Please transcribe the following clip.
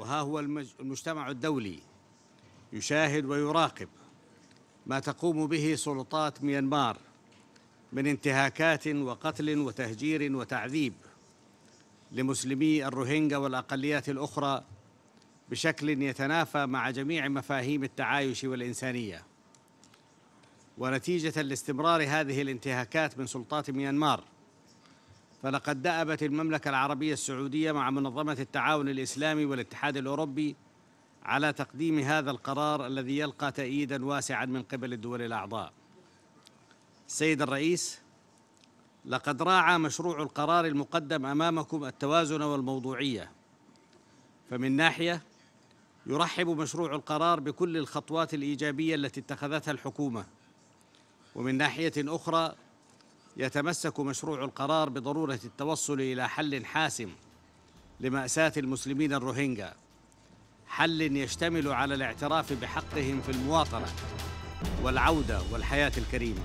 وها هو المج- المجتمع الدولي يشاهد ويراقب ما تقوم به سلطات ميانمار من انتهاكات وقتل وتهجير وتعذيب لمسلمي الروهينجا والأقليات الأخرى بشكل يتنافى مع جميع مفاهيم التعايش والإنسانية. ونتيجة لاستمرار هذه الانتهاكات من سلطات ميانمار فلقد دأبت المملكة العربية السعودية مع منظمة التعاون الإسلامي والاتحاد الأوروبي على تقديم هذا القرار الذي يلقى تأييدا واسعا من قبل الدول الأعضاء. السيد الرئيس، لقد راعى مشروع القرار المقدم أمامكم التوازن والموضوعية. فمن ناحية يرحب مشروع القرار بكل الخطوات الإيجابية التي اتخذتها الحكومة. ومن ناحية أخرى يتمسك مشروع القرار بضرورة التوصل إلى حل حاسم لمأساة المسلمين الروهينجا حل يشتمل على الاعتراف بحقهم في المواطنة والعودة والحياة الكريمة.